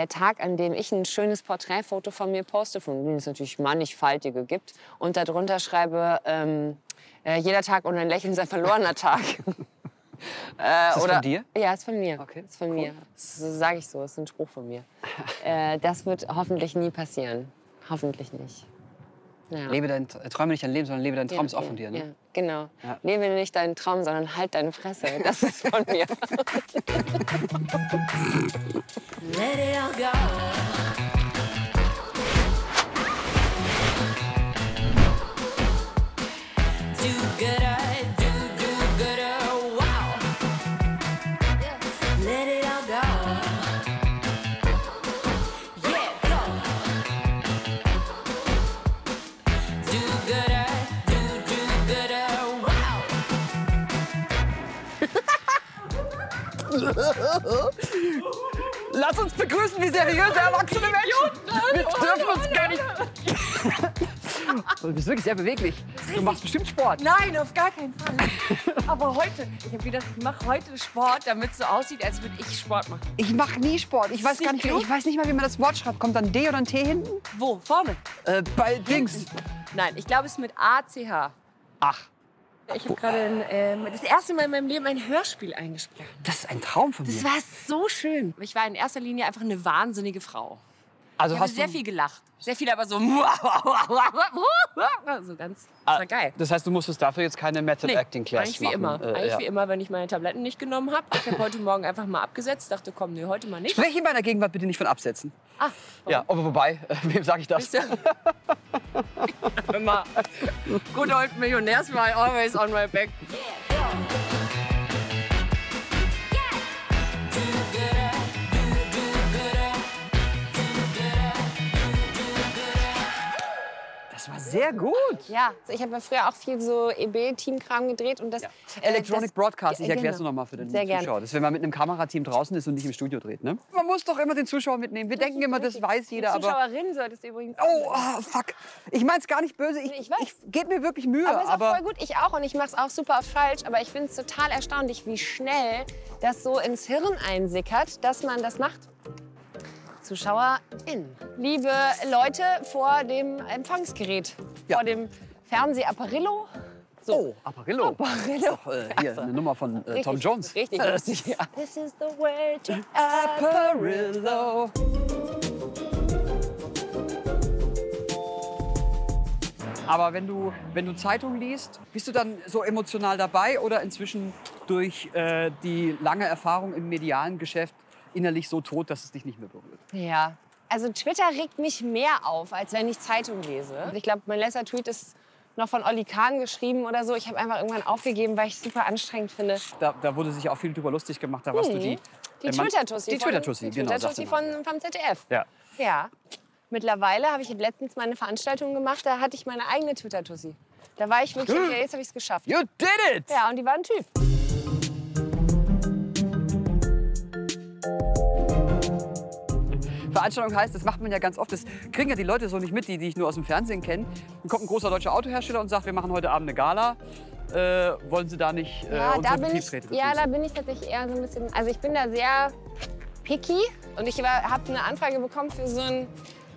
der Tag, an dem ich ein schönes Porträtfoto von mir poste, von dem es natürlich mannigfaltige gibt, und darunter schreibe, ähm, äh, jeder Tag ohne ein Lächeln ist ein verlorener Tag. Äh, Ist das oder, von dir? Ja, ist von mir. Okay, Ist von mir. Das sage ich so, ist ein Spruch von mir. äh, das wird hoffentlich nie passieren. Hoffentlich nicht. Ja. Lebe dein, träume nicht dein Leben, sondern lebe deinen Traum ist auch ja, von dir. Ne? Ja, genau. Ja. Lebe nicht deinen Traum, sondern halt deine Fresse. Das ist von mir. Let it all go. Do Lass uns begrüßen, wie seriöse erwachsene Menschen. Wir dürfen uns gar nicht. Du bist wirklich sehr beweglich. Du machst bestimmt Sport. Nein, auf gar keinen Fall. Aber heute, ich habe gedacht, ich mache heute Sport, damit es so aussieht, als würde ich Sport machen. Ich mache nie Sport. Ich weiß gar nicht, ich weiß nicht mal, wie man das Wort schreibt. Kommt dann D oder ein T hinten? Wo? Vorne? Äh, bei Dings. Nein, ich glaube, es ist mit ACH. Ach, Ich habe gerade ähm, das erste Mal in meinem Leben ein Hörspiel eingesprochen. das ist ein Traum von Das mir. war so schön. Ich war in erster Linie einfach eine wahnsinnige Frau. Also Ich habe hast sehr viel gelacht. Sehr viel aber so. So ganz. Das war geil. Das heißt, du musstest dafür jetzt keine Method Nee, Acting Class eigentlich wie machen. immer. Äh, eigentlich ja. wie immer, wenn ich meine Tabletten nicht genommen habe. Ich habe heute Morgen einfach mal abgesetzt, dachte, komm, nee, heute mal nicht. Sprech in meiner Gegenwart bitte nicht von absetzen. Ah, Ja, aber wobei, äh, wem sage ich das? Immer. Good old Millionärsmile, always on my back. War sehr gut. Ja, also ich habe ja früher auch viel so EB-Teamkram gedreht und das. äh, Electronic das, Broadcast, ich Ja, erkläre es genau. noch mal für den Sehr gerne. Zuschauer. Das ist, wenn man mit einem Kamerateam draußen ist und nicht im Studio dreht. Ne? Man muss doch immer den Zuschauer mitnehmen. Wir denken immer, das weiß jeder, aber... Zuschauerin solltest du übrigens. Oh, ah, fuck. Ich meine es gar nicht böse. Ich, ich ich gebe mir wirklich Mühe. Aber ist auch aber voll gut, ich auch und ich mache es auch super oft falsch, aber ich finde es total erstaunlich, wie schnell das so ins Hirn einsickert, dass man das macht. ZuschauerInnen, liebe Leute vor dem Empfangsgerät, Ja. vor dem Fernsehapparillo. So. Oh, Apparillo. Apparillo. Doch, äh, hier eine Nummer von äh, Tom Richtig- Jones. Richtig lustig, ja. This is the way to Apparillo. Aber wenn du, wenn du Zeitung liest, bist du dann so emotional dabei oder inzwischen durch äh, die lange Erfahrung im medialen Geschäft innerlich so tot, dass es dich nicht mehr berührt? Ja. Also Twitter regt mich mehr auf, als wenn ich Zeitung lese. Ich glaube, mein letzter Tweet ist noch von Olli Kahn geschrieben oder so. Ich habe einfach irgendwann aufgegeben, weil ich es super anstrengend finde. Da, da wurde sich auch viel drüber lustig gemacht. Da warst du die. Die äh, Twitter-Tussi. Die Twitter-Tussi, Die genau. Twitter-Tussi sagte man. von, vom ZDF. Ja. Ja. Mittlerweile habe ich letztens mal eine Veranstaltung gemacht, da hatte ich meine eigene Twitter-Tussi. Da war ich wirklich, okay, jetzt habe ich es geschafft. You did it! Ja, und die war ein Typ. Veranstaltung heißt, das macht man ja ganz oft, das kriegen ja die Leute so nicht mit, die, die ich nur aus dem Fernsehen kenne. Dann kommt ein großer deutscher Autohersteller und sagt, wir machen heute Abend eine Gala. Äh, wollen Sie da nicht äh, Ja, da bin ich, ja, da bin ich tatsächlich eher so ein bisschen. Also ich bin da sehr picky und ich habe eine Anfrage bekommen für so, ein,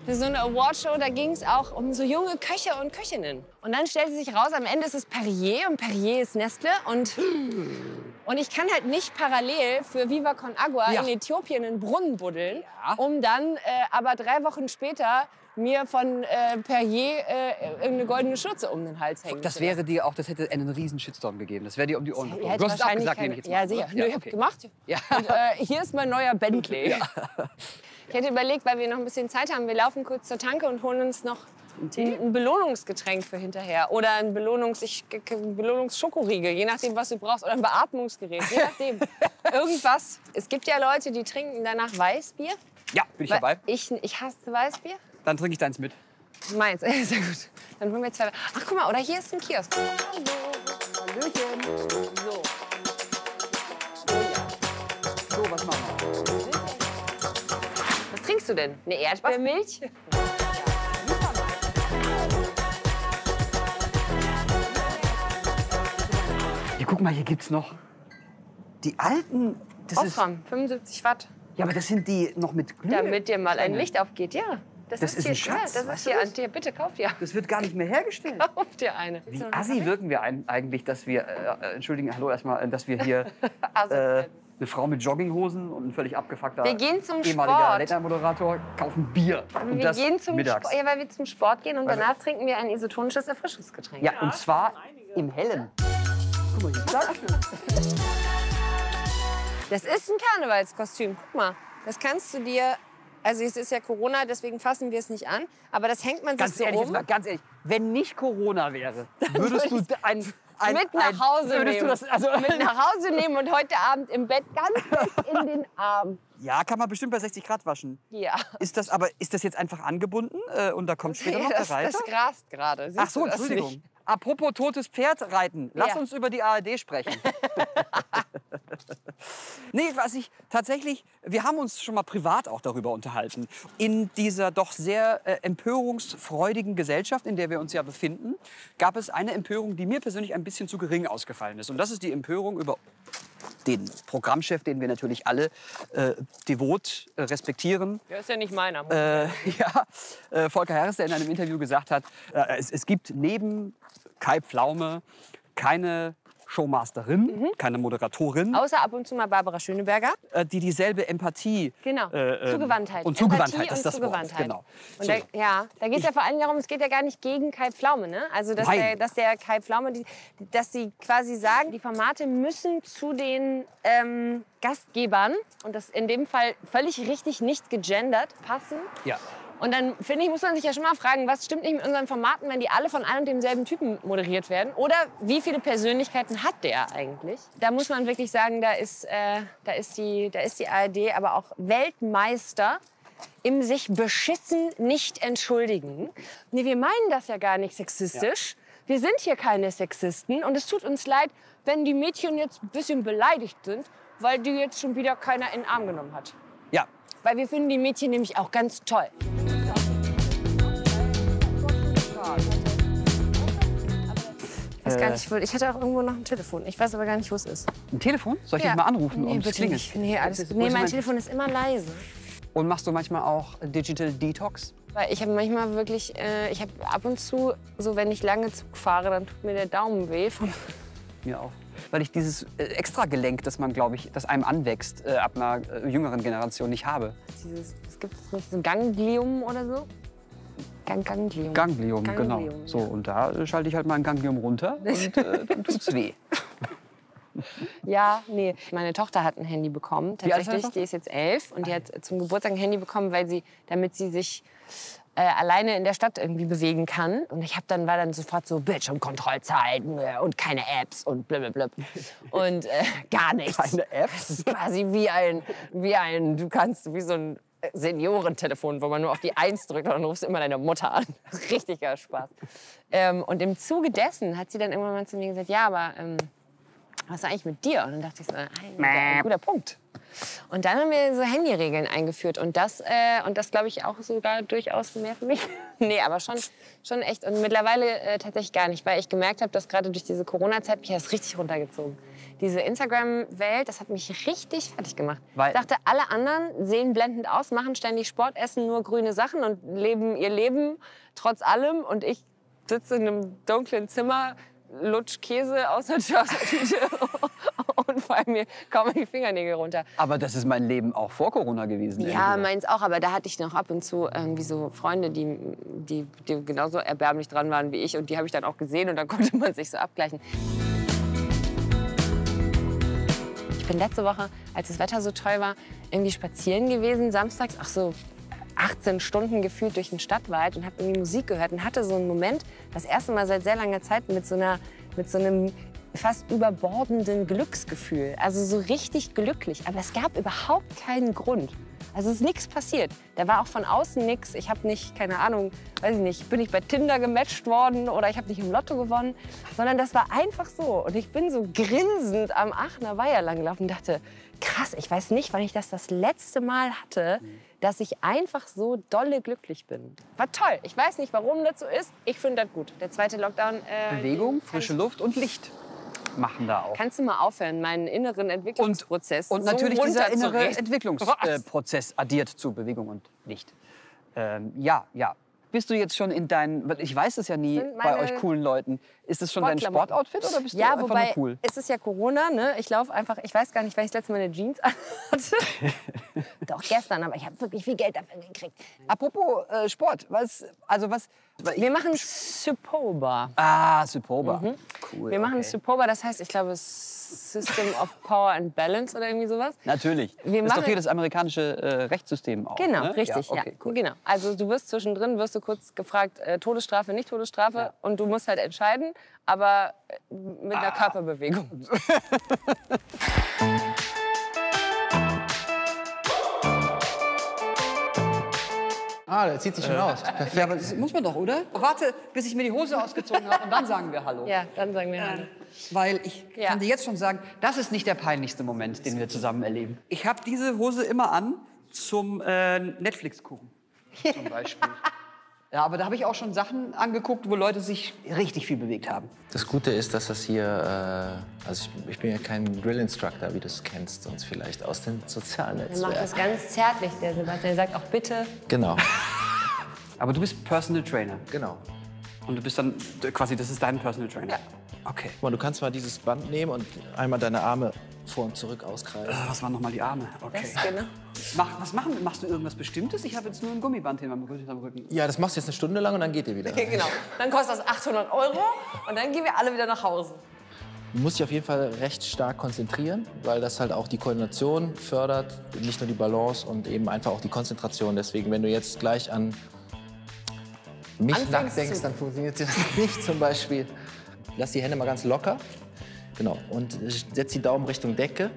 für so eine Awardshow. Da ging es auch um so junge Köche und Köchinnen. Und dann stellte sich raus, am Ende ist es Perrier und Perrier ist Nestle und und ich kann halt nicht parallel für Viva Con Agua Ja. in Äthiopien einen Brunnen buddeln, um dann äh, aber drei Wochen später mir von äh, Perrier äh, eine goldene Schürze um den Hals hängen Das wäre dir auch, das hätte einen riesen Shitstorm gegeben. Das wäre dir um die Ohren Ja, hätte Du hast es abgesagt, keine- nehme ich jetzt Ja, mal. sicher. oder? Nö, ich hab okay. gemacht. Ja. Und, äh, hier ist mein neuer Bentley. Ich hätte überlegt, weil wir noch ein bisschen Zeit haben, wir laufen kurz zur Tanke und holen uns noch ein, ein Belohnungsgetränk für hinterher. Oder ein, Belohnungs ich, ein Belohnungsschokoriegel, je nachdem, was du brauchst. Oder ein Beatmungsgerät, je nachdem. Irgendwas. Es gibt ja Leute, die trinken danach Weißbier. Ja, bin ich Weil dabei. Ich, ich hasse Weißbier. Dann trinke ich deins mit. Meins, sehr gut. Dann holen wir zwei. Ach, guck mal, oder hier ist ein Kiosk. Hallo. Hallöchen. So. So, was machen wir? Was trinkst du denn? Eine Erdbeermilch? Guck mal, hier gibt's noch die alten. Das ist, Osram, 75 Watt. Ja, aber das sind die noch mit Glüh. Damit dir mal ein. Licht aufgeht, ja. Das, Das ist hier, ein Schatz, Ja, das weißt ist hier, das? Antje. Bitte kauf dir. Das wird gar nicht mehr hergestellt. Kauf dir eine. Wie assi wirken wir ein, eigentlich, dass wir, äh, äh, entschuldigen, hallo erstmal, äh, dass wir hier Assi. äh, eine Frau mit Jogginghosen und ein völlig abgefuckter Wir gehen zum ehemaliger Sport. Late-Night-Moderator kaufen Bier. Und wir das gehen zum mittags. Sport, ja, weil wir zum Sport gehen und Weil wir- danach trinken wir ein isotonisches Erfrischungsgetränk. Ja, und zwar im Hellen. Guck mal hier. Dankeschön. Das ist ein Karnevalskostüm. Guck mal, das kannst du dir. Also es ist ja Corona, deswegen fassen wir es nicht an. Aber das hängt man sich Ganz so ehrlich, um. mal ganz ehrlich, wenn nicht Corona wäre, würdest du ein, ein, mit nach ein, Hause würdest nehmen. Du das, also, mit nach Hause nehmen und heute Abend im Bett ganz in den Arm. ja, kann man bestimmt bei 60 Grad waschen. Ja. Ist das aber ist das jetzt einfach angebunden äh, und da kommt später noch das, der Reiter? das grast gerade. Ach so, das Entschuldigung. Apropos totes Pferd reiten. Lass Ja. uns über die ARD sprechen. nee, was ich tatsächlich, wir haben uns schon mal privat auch darüber unterhalten. In dieser doch sehr äh, empörungsfreudigen Gesellschaft, in der wir uns ja befinden, gab es eine Empörung, die mir persönlich ein bisschen zu gering ausgefallen ist. Und das ist die Empörung über den Programmchef, den wir natürlich alle äh, devot äh, respektieren, Der ist ja nicht meiner. äh, ja, äh, Volker Harris, der in einem Interview gesagt hat, äh, es, es gibt neben Kai Pflaume keine Showmasterin, keine Moderatorin, Außer ab und zu mal Barbara Schöneberger. äh, die dieselbe Empathie Genau. äh, ähm, Zugewandtheit. und Zugewandtheit Empathie ist und das Wort. Zugewandtheit. Genau. Und So. da, ja, da geht es ja vor allem darum, es geht ja gar nicht gegen Kai Pflaume. Ne? Also, dass Nein. der, dass der Kai Pflaume, die, dass sie quasi sagen, die Formate müssen zu den ähm, Gastgebern, und das in dem Fall völlig richtig nicht gegendert, passen. Ja. Und dann, finde ich, muss man sich ja schon mal fragen, was stimmt nicht mit unseren Formaten, wenn die alle von einem und demselben Typen moderiert werden? Oder wie viele Persönlichkeiten hat der eigentlich? Da muss man wirklich sagen, da ist, äh, da ist, die, da ist die ARD aber auch Weltmeister im sich beschissen nicht entschuldigen. Nee, wir meinen das ja gar nicht sexistisch. Wir sind hier keine Sexisten. Und es tut uns leid, wenn die Mädchen jetzt ein bisschen beleidigt sind, weil die jetzt schon wieder keiner in den Arm genommen hat. ja. Weil wir finden die Mädchen nämlich auch ganz toll. Weiß gar nicht, wo, ich hatte auch irgendwo noch ein Telefon. Ich weiß aber gar nicht, wo es ist. Ein Telefon? Soll ich Ja. dich mal anrufen? Nee, und es bitte klingelt? nicht. Nee, alles Nee, mein Telefon ist immer leise. Und machst du manchmal auch Digital Detox? Weil ich habe manchmal wirklich, äh, ich habe ab und zu, so wenn ich lange Zug fahre, dann tut mir der Daumen weh. Mir auch. Weil ich dieses äh, Extragelenk, das man, glaube ich, das einem anwächst, äh, ab einer äh, jüngeren Generation nicht habe. dieses, es gibt es nicht so Ganglium oder so? Gang, Ganglium. Ganglium, Ganglium, genau. So, und da schalte ich halt mein Ganglium runter und äh, dann tut's weh. Ja, nee. Meine Tochter hat ein Handy bekommen. Tatsächlich, die ist jetzt elf und die hat zum Geburtstag ein Handy bekommen, weil sie, damit sie sich äh, alleine in der Stadt irgendwie bewegen kann. Und ich habe dann war dann sofort so Bildschirmkontrollzeiten und keine Apps und blablabla. Und äh, gar nichts. Keine Apps? Das ist quasi wie ein, wie ein, du kannst wie so ein Seniorentelefon, wo man nur auf die Eins drückt und dann rufst du immer deine Mutter an. Richtiger Spaß. Ähm, und im Zuge dessen hat sie dann irgendwann mal zu mir gesagt, ja, aber ähm, was ist eigentlich mit dir? Und dann dachte ich so, ein, ein guter Punkt. Und dann haben wir so Handyregeln eingeführt und das, äh, und das glaube ich auch sogar durchaus mehr für mich. nee, aber schon, schon echt. Und mittlerweile äh, tatsächlich gar nicht, weil ich gemerkt habe, dass gerade durch diese Corona-Zeit mich das richtig runtergezogen. Diese Instagram-Welt, das hat mich richtig fertig gemacht. Weil- ich dachte, alle anderen sehen blendend aus, machen ständig Sport, essen nur grüne Sachen und leben ihr Leben trotz allem. Und ich sitze in einem dunklen Zimmer, lutsch Käse aus der, Tüte und fall mir kaum die Fingernägel runter. Aber das ist mein Leben auch vor Corona gewesen. Ja, meins auch, aber da hatte ich noch ab und zu irgendwie so Freunde, die, die, die genauso erbärmlich dran waren wie ich und die habe ich dann auch gesehen und dann konnte man sich so abgleichen. Ich bin letzte Woche, als das Wetter so toll war, irgendwie spazieren gewesen, samstags, ach so 18 Stunden gefühlt durch den Stadtwald und habe irgendwie Musik gehört und hatte so einen Moment, das erste Mal seit sehr langer Zeit mit so, einer, mit so einem fast überbordenden Glücksgefühl. Also so richtig glücklich. Aber es gab überhaupt keinen Grund. Also es ist nichts passiert. Da war auch von außen nichts. Ich habe nicht, keine Ahnung, weiß ich nicht, bin ich bei Tinder gematcht worden oder ich habe nicht im Lotto gewonnen, sondern das war einfach so. Und ich bin so grinsend am Aachener Weiher lang gelaufen und dachte, krass, ich weiß nicht, wann ich das das letzte Mal hatte, dass ich einfach so dolle glücklich bin. War toll. Ich weiß nicht, warum das so ist. Ich finde das gut. Der zweite Lockdown. Äh, Bewegung, frische Luft und Licht. machen da auch. Kannst du mal aufhören, meinen inneren Entwicklungsprozess Und so natürlich dieser innere? Entwicklungsprozess addiert zu Bewegung und Licht. Ähm, ja, ja. Bist du jetzt schon in deinen, ich weiß es ja nie bei euch coolen Leuten, ist es schon dein. Sportoutfit oder bist du Ja, einfach wobei nur cool? es ist ja Corona, ne? Ich laufe einfach, ich weiß gar nicht, weil ich das letzte Mal eine Jeans anhatte. Doch gestern, aber ich habe wirklich viel Geld dafür gekriegt. Apropos äh, Sport, was, also was, Wir machen Supoba. ah, Superba. Cool. Wir machen okay. Supoba, das heißt, ich glaube, System of Power and Balance oder irgendwie sowas. Natürlich. Wir das ist doch hier das amerikanische äh, Rechtssystem auch. Genau, ne? richtig, ja. okay, cool. Genau. Also du wirst zwischendrin, wirst du kurz gefragt, äh, Todesstrafe, nicht Todesstrafe und du musst halt entscheiden, aber äh, mit Ah. einer Körperbewegung. Ah, der zieht sich schon aus. Perfekt. Ja, aber das muss man doch, oder? Warte, bis ich mir die Hose ausgezogen habe und dann sagen wir Hallo. Ja, dann sagen wir Hallo. Weil ich Ja. kann dir jetzt schon sagen, das ist nicht der peinlichste Moment, den wir zusammen erleben. Ich habe diese Hose immer an zum äh, Netflix gucken, zum Beispiel. ja, aber da habe ich auch schon Sachen angeguckt, wo Leute sich richtig viel bewegt haben. Das Gute ist, dass das hier, äh, also ich, ich bin ja kein Drill-Instructor, wie du es kennst, sonst vielleicht aus den sozialen Er macht das Netzwerken. ganz zärtlich, der Sebastian. Er sagt auch bitte. Genau, Aber du bist Personal Trainer genau. und du bist dann quasi, das ist dein Personal Trainer. Ja. Okay. Guck mal, du kannst mal dieses Band nehmen und einmal deine Arme vor und zurück auskreisen. Äh, Was waren nochmal die Arme? Okay. Das, genau. Mach, was machen, machst du irgendwas Bestimmtes? Ich habe jetzt nur ein Gummiband hinterm Rücken-. Ja, das machst du jetzt eine Stunde lang und dann geht ihr wieder. genau. Dann kostet das 800 Euro und dann gehen wir alle wieder nach Hause. Du musst dich auf jeden Fall recht stark konzentrieren, weil das halt auch die Koordination fördert, nicht nur die Balance und eben einfach auch die Konzentration. Deswegen, wenn du jetzt gleich an mich nackt denkst, dann funktioniert das nicht zum Beispiel. Lass die Hände mal ganz locker. Genau. Und setz die Daumen Richtung Decke.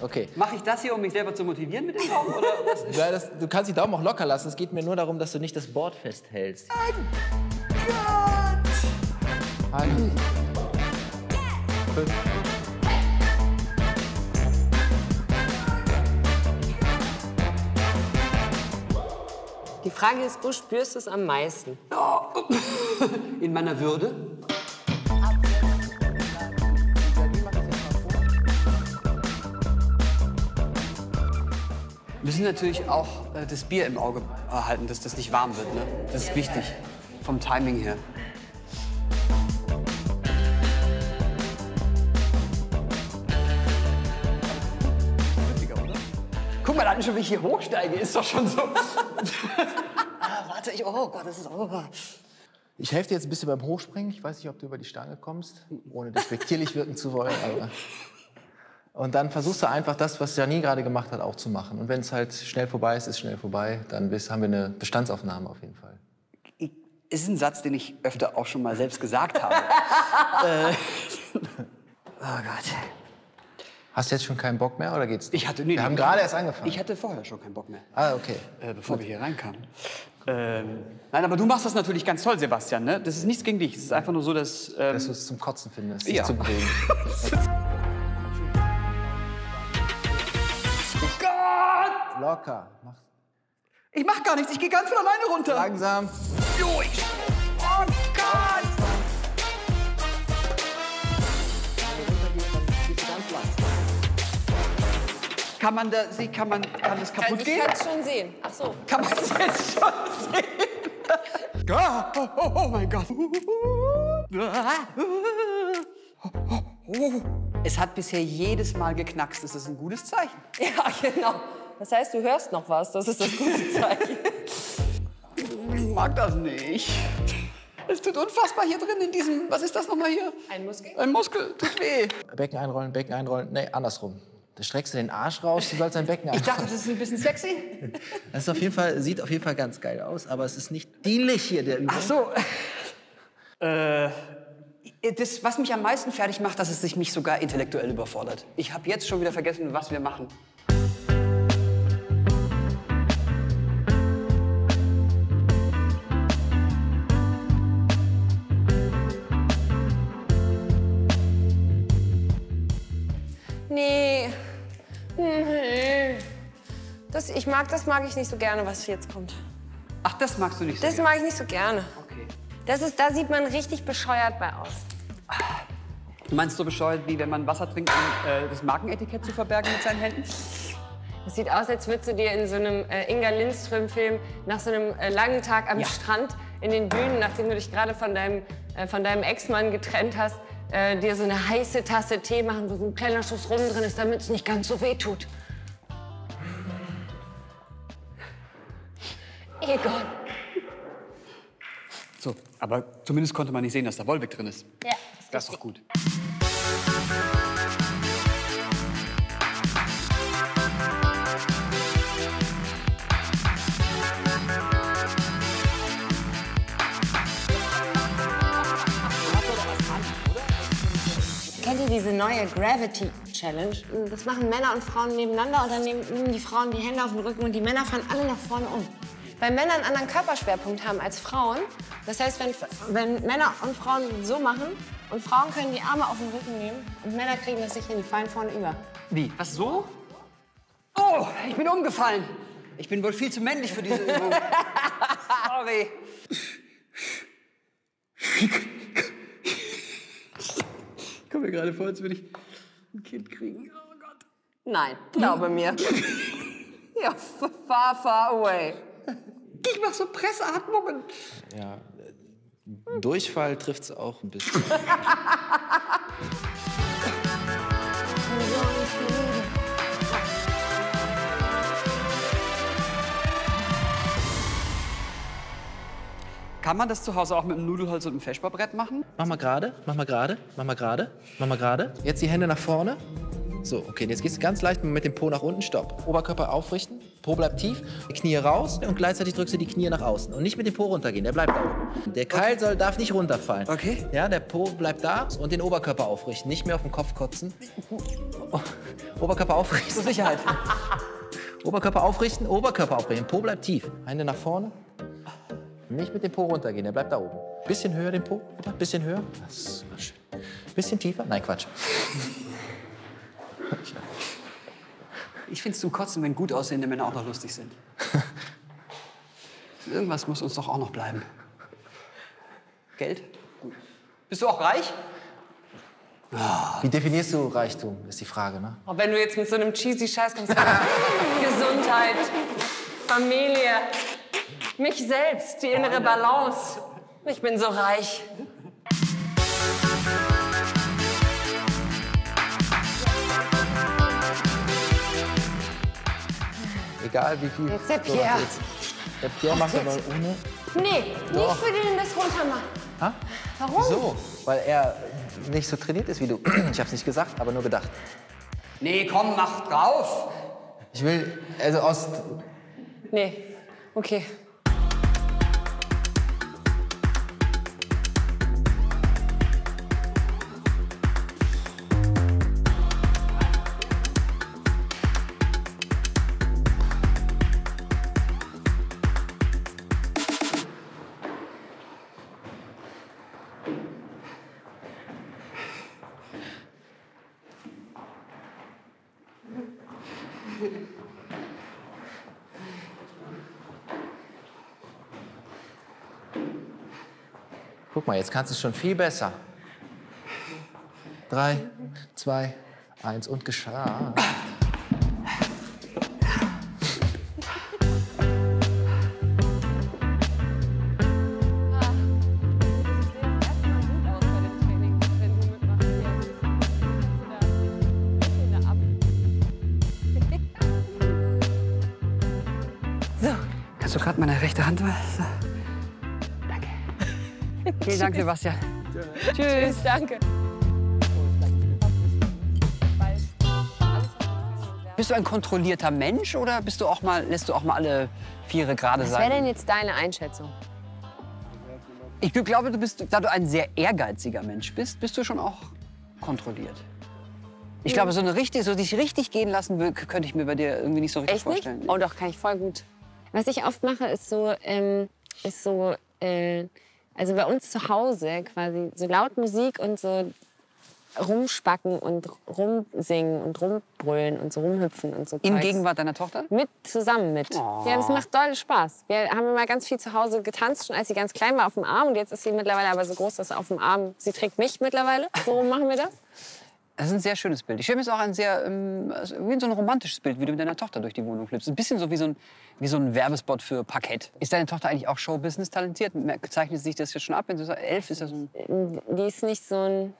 Okay. Mache ich das hier, um mich selber zu motivieren mit den Daumen? Oder was ist? Ja, das, du kannst die Daumen auch locker lassen. Es geht mir nur darum, dass du nicht das Board festhältst. Ein, fünf, Die Frage ist, wo spürst du es am meisten? In meiner Würde? Müssen natürlich auch äh, das Bier im Auge erhalten, dass das nicht warm wird. Ne? Das ist wichtig, vom Timing her. Guck mal an, schon wie ich hier hochsteige, ist doch schon so. ah, warte, ich, oh Gott, das ist, oh. Ich helfe dir jetzt ein bisschen beim Hochspringen. Ich weiß nicht, ob du über die Stange kommst, ohne despektierlich wirken zu wollen. Aber und dann versuchst du einfach das, was Janine gerade gemacht hat, auch zu machen. Und wenn es halt schnell vorbei ist, ist schnell vorbei. Dann haben wir eine Bestandsaufnahme auf jeden Fall. Ich- ist ein Satz, den ich öfter auch schon mal selbst gesagt habe. äh, oh Gott. Hast du jetzt schon keinen Bock mehr oder geht's? noch? Ich hatte, nee, wir haben gerade erst angefangen. Ich hatte vorher schon keinen Bock mehr, ah, okay. äh, bevor wir hier reinkamen. Ähm, nein, aber du machst das natürlich ganz toll, Sebastian. Ne? Das ist nichts gegen dich. Es ist einfach nur so, dass. Ähm, Dass du es zum Kotzen findest, Ja. zu bewegen. Locker. Mach Ich mach gar nichts. Ich gehe ganz von alleine runter. langsam. Ich, oh Gott! Kann man, da, sie- kann man kann das kaputt ich gehen? kann es schon sehen. Ach so. Kann man es jetzt schon sehen? Ah, oh, oh, oh mein Gott. Es hat bisher jedes Mal geknackst. Das ist ein gutes Zeichen. Ja, genau. Das heißt, du hörst noch was. Das ist das gute Zeichen. Ich mag das nicht. Es tut unfassbar hier drin in diesem. Was ist das nochmal hier? Ein Muskel? Ein Muskel. Tut weh. Becken einrollen, Becken einrollen. Nee, andersrum. Da streckst du den Arsch raus, du sollst dein Becken Ich dachte, einrollen. das ist ein bisschen sexy. Das ist auf jeden Fall, sieht auf jeden Fall ganz geil aus, aber es ist nicht dienlich hier, der Übung. Ach so. Äh, das, was mich am meisten fertig macht, dass es sich mich sogar intellektuell überfordert. Ich habe jetzt schon wieder vergessen, was wir machen. Das, ich mag, das mag ich nicht so gerne, was jetzt kommt. Ach, das magst du nicht so Das gerne. mag ich nicht so gerne. Okay. Das ist, da sieht man richtig bescheuert bei aus. Du meinst so bescheuert, wie wenn man Wasser trinkt, um äh, das Markenetikett zu verbergen mit seinen Händen? Es sieht aus, als würdest du dir in so einem äh, Inga Lindström-Film nach so einem äh, langen Tag am Ja. Strand in den Dünen, nachdem du dich gerade von deinem, äh, von deinem Ex-Mann getrennt hast, äh, dir so eine heiße Tasse Tee machen, wo so ein kleiner Schuss rum drin ist, damit es nicht ganz so weh tut. Egon. So, aber zumindest konnte man nicht sehen, dass da Wolwig drin ist. Ja, Das ist doch gut. Kennt ihr diese neue Gravity Challenge? Das machen Männer und Frauen nebeneinander und dann nehmen die Frauen die Hände auf den Rücken und die Männer fahren alle nach vorne um. Weil Männer einen anderen Körperschwerpunkt haben als Frauen. Das heißt, wenn, wenn Männer und Frauen so machen und Frauen können die Arme auf den Rücken nehmen und Männer kriegen das nicht hin, die fallen vorne über. Wie? Was so? Oh, ich bin umgefallen. Ich bin wohl viel zu männlich für diese Übung. Sorry. Ich komme mir gerade vor, als würde ich ein Kind kriegen. Oh Gott. Nein, glaube mir. ja, far, far away. Ich mache so Pressatmungen. Ja, Durchfall trifft es auch ein bisschen. Kann man das zu Hause auch mit einem Nudelholz und einem Feschbarbrett machen? Mach mal gerade, mach mal gerade, mach mal gerade, mach mal gerade. Jetzt die Hände nach vorne. So, okay, jetzt gehst du ganz leicht mit dem Po nach unten, stopp. Oberkörper aufrichten, Po bleibt tief, die Knie raus und gleichzeitig drückst du die Knie nach außen. Und nicht mit dem Po runtergehen, der bleibt da oben. Der Keil soll, darf nicht runterfallen. Okay. Ja, der Po bleibt da und den Oberkörper aufrichten, nicht mehr auf den Kopf kotzen. Oberkörper aufrichten. Zur Sicherheit. Oberkörper aufrichten, Oberkörper aufrichten, Po bleibt tief. Hände nach vorne. Nicht mit dem Po runtergehen, der bleibt da oben. Bisschen höher den Po, bisschen höher. Das ist schön. Bisschen tiefer? Nein, Quatsch. Ich finde es zum Kotzen, wenn gut aussehende Männer auch noch lustig sind. Irgendwas muss uns doch auch noch bleiben. Geld? Gut. Bist du auch reich? Wie definierst du Reichtum, ist die Frage, ne? Oh, wenn du jetzt mit so einem cheesy Scheiß kommst, Gesundheit, Familie, mich selbst, die innere Balance. Ich bin so reich. Egal wie viel. Jetzt der So, Pierre. jetzt. Der Pierre macht aber ohne. Nee, nicht für den das runtermachen. Ha? Warum? So, weil er nicht so trainiert ist wie du. Ich hab's nicht gesagt, aber nur gedacht. Nee, komm, mach drauf. Ich will, also aus. Nee, okay. Jetzt kannst du es schon viel besser. Drei, zwei, eins und geschafft. Kannst du gerade meine rechte Hand? So. Danke. Vielen Dank, Sebastian. Tschüss, danke. Bist du ein kontrollierter Mensch oder bist du auch mal, lässt du auch mal alle Viere gerade Was wäre sein? denn jetzt deine Einschätzung? Ich glaube, du bist, da du ein sehr ehrgeiziger Mensch bist, bist du schon auch kontrolliert. Ich glaube, so eine richtig, so dich richtig gehen lassen, wö- könnte ich mir bei dir irgendwie nicht so richtig Echt nicht? vorstellen. Oh, doch, kann ich voll gut. Was ich oft mache, ist so, ähm, ist so, äh, also bei uns zu Hause quasi so laut Musik und so rumspacken und rumsingen und rumbrüllen und so rumhüpfen und so. In Zeugs. Gegenwart deiner Tochter? Mit, zusammen mit. Ja, das macht doll Spaß. Wir haben immer ganz viel zu Hause getanzt, schon als sie ganz klein war auf dem Arm. Und jetzt ist sie mittlerweile aber so groß, dass sie auf dem Arm, sie trägt mich mittlerweile. So machen wir das. Das ist ein sehr schönes Bild. Ich stelle mir jetzt auch ein sehr, ähm, wie so ein romantisches Bild, wie du mit deiner Tochter durch die Wohnung flippst. Ein bisschen so wie so ein, wie so ein Werbespot für Parkett. Ist deine Tochter eigentlich auch Showbusiness talentiert? Zeichnet sich das jetzt schon ab? Wenn du sagst, elf ist das so ein... Die ist nicht so ein,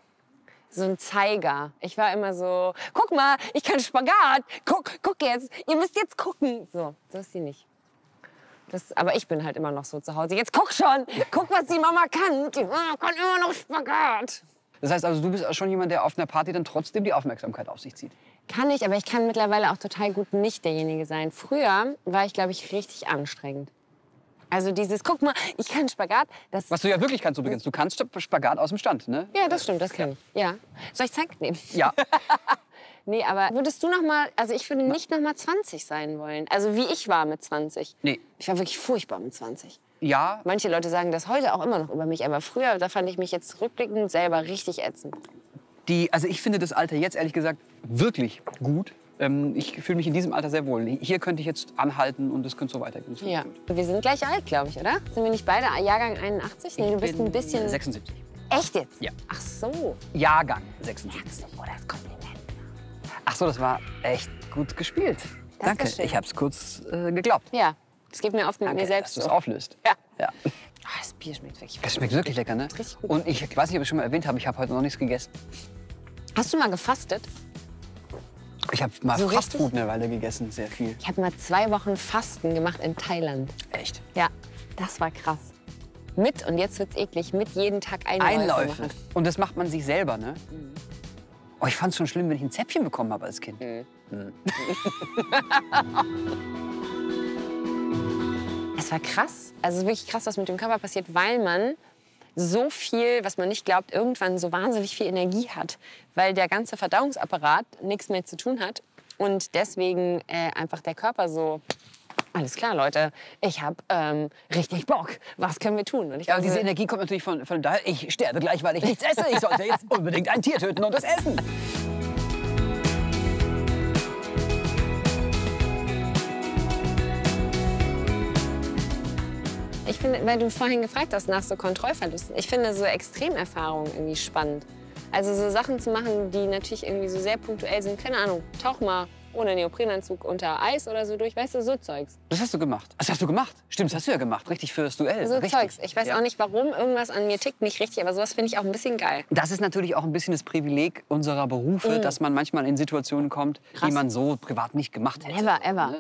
so ein Zeiger. Ich war immer so, guck mal, ich kann Spagat. Guck, guck jetzt, ihr müsst jetzt gucken. So, so ist sie nicht. Das, aber ich bin halt immer noch so zu Hause. Jetzt guck schon, guck, was die Mama kann. Die Mama kann immer noch Spagat. Das heißt also, du bist auch schon jemand, der auf einer Party dann trotzdem die Aufmerksamkeit auf sich zieht. Kann ich, aber ich kann mittlerweile auch total gut nicht derjenige sein. Früher war ich, glaube ich, richtig anstrengend. Also dieses, guck mal, ich kann Spagat. Das, Was du ja wirklich kannst übrigens. Du kannst Spagat aus dem Stand, ne? ja, das stimmt, das kann ich. Ja. Soll ich Zeit nehmen? Ja. Nee, aber würdest du noch mal, also ich würde nicht noch mal 20 sein wollen. Also wie ich war mit 20. Nee. Ich war wirklich furchtbar mit 20. Ja, Manche Leute sagen das heute auch immer noch über mich, aber früher, da fand ich mich jetzt rückblickend selber richtig ätzend. die, also ich finde das Alter jetzt ehrlich gesagt wirklich gut. Ähm, ich fühle mich in diesem Alter sehr wohl. Hier könnte ich jetzt anhalten und es könnte so weitergehen. Ich Ja. gut. Wir sind gleich alt, glaube ich, oder? Sind wir nicht beide Jahrgang 81? Nee, du bist ein bisschen... 76. Echt jetzt? Ja. Ach so. Jahrgang 76. Oh, das Kompliment. Ach so, das war echt gut gespielt. Danke. Dankeschön. Ich habe es kurz äh, geglaubt. Ja, das geht mir oft mit Danke, mir selbst dass es so. auflöst. Ja. ja. Ah, das Bier schmeckt wirklich. Das schmeckt wirklich lecker, ne? Richtig gut. Und ich weiß nicht, ob ich schon mal erwähnt habe, ich habe heute noch nichts gegessen. Hast du mal gefastet? Ich habe mal So Fast richtig? Food eine Weile gegessen, sehr viel. Ich habe mal zwei Wochen Fasten gemacht in Thailand. Echt? Ja, das war krass. Mit, und jetzt wird's eklig, mit jeden Tag Einläufe. Einläufe. machen. Und das macht man sich selber, ne? Mhm. Oh, ich fand es schon schlimm, wenn ich ein Zäpfchen bekommen habe als Kind. Es war krass. Also wirklich krass, was mit dem Körper passiert, weil man so viel, was man nicht glaubt, irgendwann so wahnsinnig viel Energie hat, weil der ganze Verdauungsapparat nichts mehr zu tun hat und deswegen äh, einfach der Körper so alles klar, Leute, ich habe ähm, richtig Bock. Was können wir tun? Und ich Ja, diese Energie kommt natürlich von, von daher, ich sterbe gleich, weil ich nichts esse. Ich sollte jetzt unbedingt ein Tier töten und es essen. Finde, weil du vorhin gefragt hast nach so Kontrollverlusten, ich finde so Extremerfahrungen irgendwie spannend. Also so Sachen zu machen, die natürlich irgendwie so sehr punktuell sind. Keine Ahnung, tauch mal ohne Neoprenanzug unter Eis oder so durch, weißt du, so Zeugs. Das hast du gemacht. Das hast du gemacht. Stimmt, das hast du ja gemacht. Richtig fürs Duell. So richtig. Zeugs. Ich weiß Ja. auch nicht, warum irgendwas an mir tickt, nicht richtig, aber sowas finde ich auch ein bisschen geil. Das ist natürlich auch ein bisschen das Privileg unserer Berufe, dass man manchmal in Situationen kommt, Mhm. Krass. die man so privat nicht gemacht hätte. Never, ever.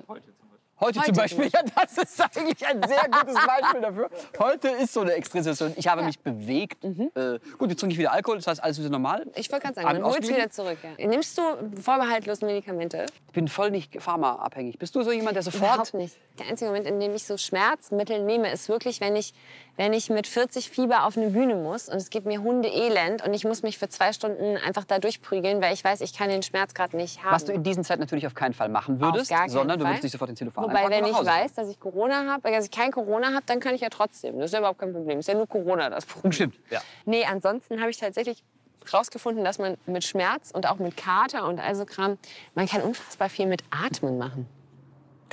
Heute, zum Beispiel, ja, das ist eigentlich ein sehr gutes Beispiel dafür. Heute ist so eine Extremsituation. Ich habe mich bewegt. Mhm. Äh, gut, jetzt trinke ich wieder Alkohol, das heißt, alles wieder normal. Ich wollte gerade sagen, holt ausgeglichen. wieder zurück. Ja. Nimmst du vorbehaltlos Medikamente? Ich bin voll nicht pharmaabhängig. Bist du so jemand, der sofort... Überhaupt nicht. Der einzige Moment, in dem ich so Schmerzmittel nehme, ist wirklich, wenn ich, wenn ich mit 40 Fieber auf eine Bühne muss und es geht mir hundeelend und ich muss mich für zwei Stunden einfach da durchprügeln, weil ich weiß, ich kann den Schmerz gerade nicht haben. Was du in diesen Zeit natürlich auf keinen Fall machen würdest, sondern du Fall. würdest dich sofort ins Telefon Wobei, wenn ich weiß, dass ich Corona habe, dass ich kein Corona habe, dann kann ich ja trotzdem. Das ist ja überhaupt kein Problem. Ist ja nur Corona das Problem. Stimmt, ja. Nee, ansonsten habe ich tatsächlich rausgefunden, dass man mit Schmerz und auch mit Kater und all so Kram, man kann unfassbar viel mit Atmen machen.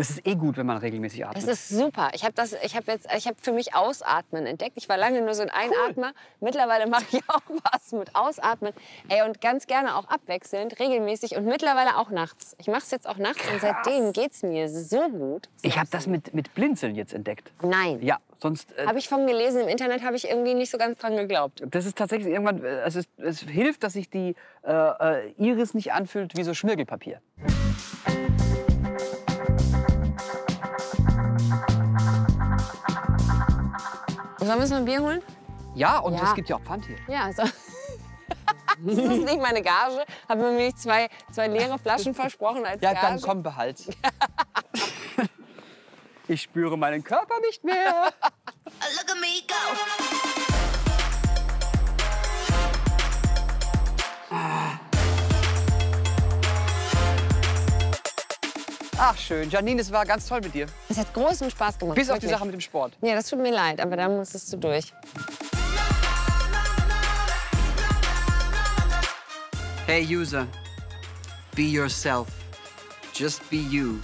Das ist eh gut, wenn man regelmäßig atmet. Das ist super. Ich habe das, ich habe jetzt, ich habe für mich Ausatmen entdeckt. Ich war lange nur so ein Einatmer. Mittlerweile mache ich auch was mit Ausatmen. Ey, und ganz gerne auch abwechselnd, regelmäßig und mittlerweile auch nachts. Ich mache es jetzt auch nachts und seitdem geht's mir so gut. ich habe das mit, mit Blinzeln jetzt entdeckt. Nein. Ja, sonst... Äh, Habe ich von gelesen, im Internet habe ich irgendwie nicht so ganz dran geglaubt. das ist tatsächlich irgendwann... Also es, es hilft, dass sich die äh, äh, Iris nicht anfühlt wie so Schmirgelpapier. Sollen wir uns mal ein Bier holen? Ja, und Ja. es gibt ja auch Pfand hier. Ja, also. Das ist nicht meine Gage. Habe mir nämlich zwei, zwei leere Flaschen versprochen als Ja, Gage. dann komm, behalt. ich spüre meinen Körper nicht mehr. Look at me go. Ach, schön. Janine, es war ganz toll mit dir. Es hat großen Spaß gemacht. Bis auf die wirklich. Sache mit dem Sport. Ja, das tut mir leid, aber da musstest du durch. Hey User, be yourself. Just be you.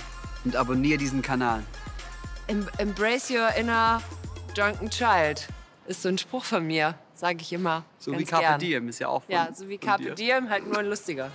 Und abonniere diesen Kanal. Em embrace your inner drunken child. Ist so ein Spruch von mir, sage ich immer. So ganz wie Carpe gern. Diem ist ja auch von, Ja, so wie Carpe. Diem, halt nur lustiger.